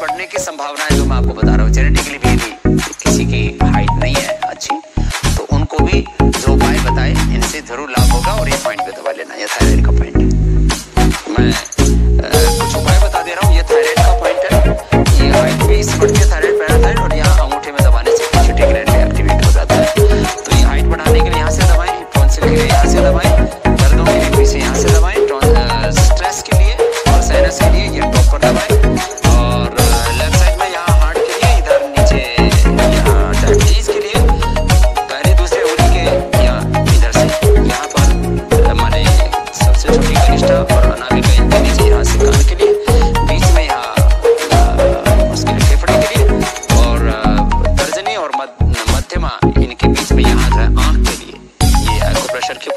बढ़ने की संभावना है जो मैं आपको बता रहा हूँ। जेनेटिकली भी किसी की हाइट नहीं है अच्छी। तो उनको भी जो उपाय बताए, इनसे ज़रूर लाभ होगा और ये पॉइंट पे दवा लेना, ये थायराइड का पॉइंट है। मैं कुछ उपाय बता दे रहा हूँ। ये थायराइड का पॉइंट है। ये हाइट भी इस बढ़ के थायराइड पैराथायराइड और यहाँ अंगूठे में दबाने से ग्लैंड एक्टिवेट हो जाता है। तो ये हाइट बढ़ाने के लिए यहाँ से दबाएँ के लिए यहाँ से दबाएँ।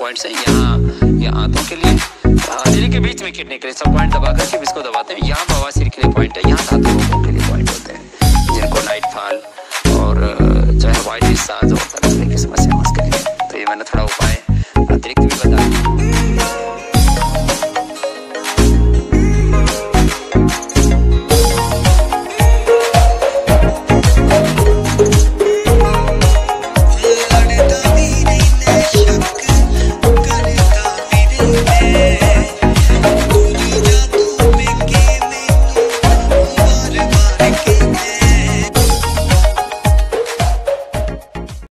पॉइंट्स हैं यहाँ या आँखों के लिए हाँ, दिल के बीच में किडनी के लिए सब पॉइंट दबा करके इसको दबाते हैं। यहाँ बवासीर के लिए पॉइंट है, यहाँ धातु रोगों के लिए पॉइंट होते हैं, जिनको नाइट फॉल और जो है वाइट साज और तरह की समस्या उसके लिए। तो ये मैंने थोड़ा उपाय